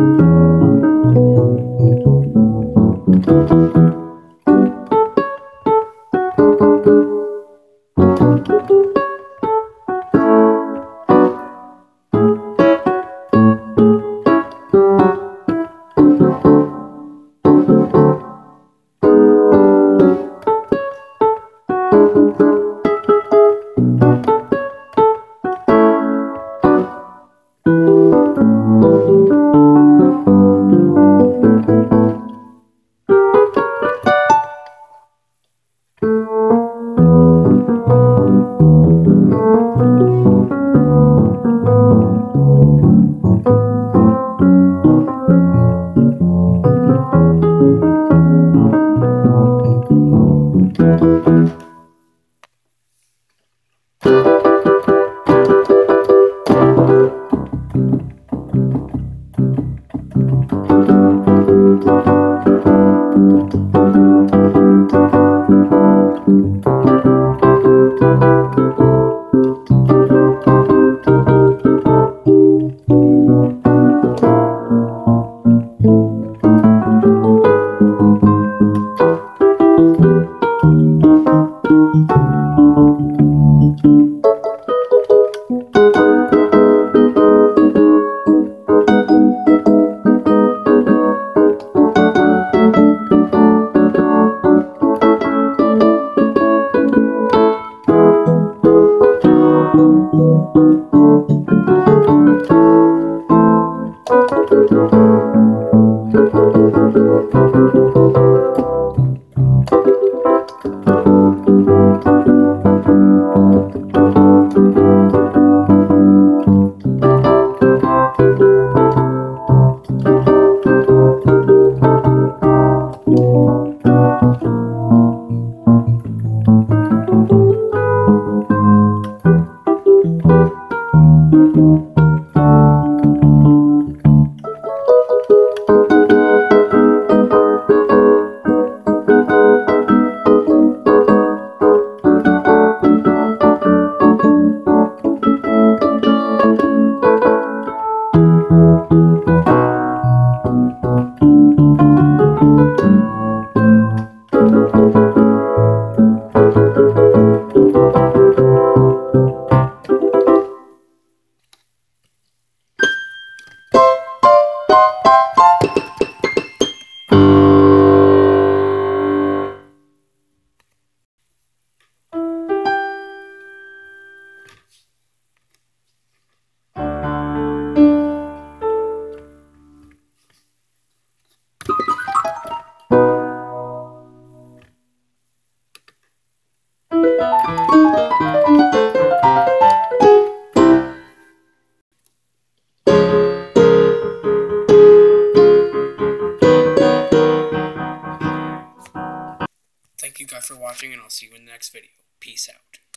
Thank you. For watching, and I'll see you in the next video. Peace out.